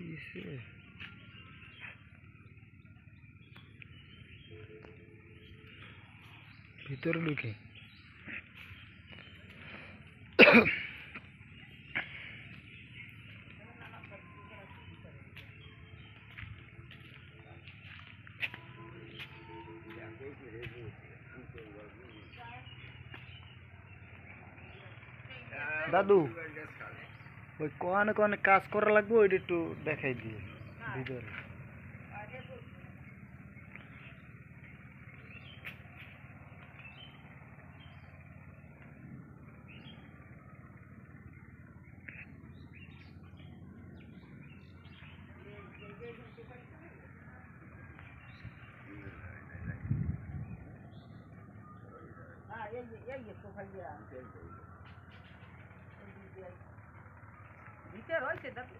मिट्टी से भीतर लिखे। दादू। ওই কোয়ানে কোয়ানে কাজ করা লাগবে ওইটা একটু দেখাই দিয়ে ভিতরে Carol, siéntate.